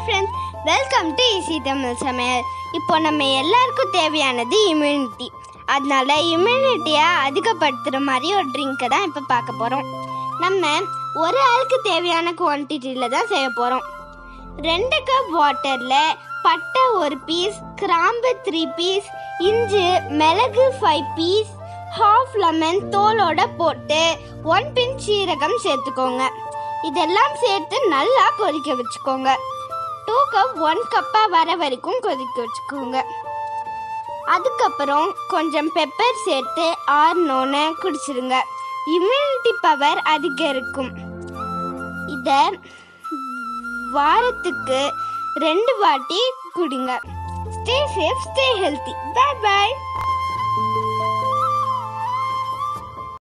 Hi friends welcome to easy Tamil சமையல் இப்போ நம்ம எல்லாருக்கும் தேவையானது இம்யூனிட்டி அதனால இம்யூனிட்டியை அதிகப்படுத்துகிற மாதிரி ஒரு ட்ரிங்க்கை தான் இப்போ பார்க்க போகிறோம் நம்ம ஒரு ஆளுக்கு தேவையான குவான்டிட்டியில் தான் செய்ய போகிறோம் ரெண்டு கப் வாட்டரில் பட்டை ஒரு பீஸ் கிராம்பு த்ரீ பீஸ் இஞ்சி மிளகு ஃபைவ் பீஸ் ஹாஃப் லெமன் தோலோட போட்டு ஒன் பின் சீரகம் சேர்த்துக்கோங்க. இதெல்லாம் சேர்த்து நல்லா கொதிக்க வச்சுக்கோங்க. டூ கப் ஒன் கப்பாக வர வரைக்கும் கொதிக்க வச்சுக்கோங்க. அதுக்கப்புறம் கொஞ்சம் பெப்பர் சேர்த்து ஆறுனோன்னு குடிச்சிருங்க. இம்யூனிட்டி பவர் அதிகரிக்கும் இதை வாரத்துக்கு ரெண்டு வாட்டி குடிங்க. Stay safe stay healthy bye bye